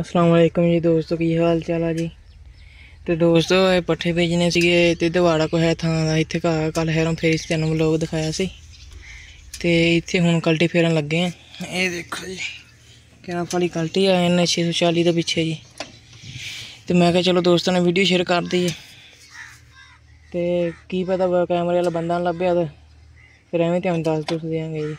ਅਸਲਾਮ ਵਾਲੇਕਮ ਜੀ ਦੋਸਤੋ, ਕੀ ਹਾਲ ਚਾਲ ਆ ਜੀ? ਤੇ ਦੋਸਤੋ, ਇਹ ਪੱਠੇ ਵੇਚਣੇ ਸੀਗੇ ਤੇ ਦਿਵਾੜਾ ਕੋ ਹੈ ਥਾਂ ਦਾ। ਇੱਥੇ ਕੱਲ ਹੈਰਮ ਫੇਰ ਇਸ ਤੈਨੂੰ ਵਲੋਗ ਦਿਖਾਇਆ ਸੀ। ਤੇ ਇੱਥੇ ਹੁਣ ਕਲਟੀ ਫੇਰਨ ਲੱਗੇ ਆ। ਇਹ ਦੇਖੋ ਜੀ, ਕਿਹੜਾ ਵਾਲੀ ਕਲਟੀ ਆ, ਇਹਨੇ 640 ਦੇ ਪਿੱਛੇ ਜੀ। ਤੇ ਮੈਂ ਕਿਹਾ ਚਲੋ ਦੋਸਤਾਂ ਨੇ ਵੀਡੀਓ ਸ਼ੇਅਰ ਕਰ ਦਈਏ। ਤੇ ਕੀ ਪਤਾ ਕੈਮਰੇ ਵਾਲਾ ਬੰਦਾ ਨਾ ਲੱਭਿਆ ਤਾਂ ਫਿਰ ਐਵੇਂ ਤੁਹਾਨੂੰ ਦੱਸ ਦੱਸ ਦਿਆਂਗੇ ਜੀ।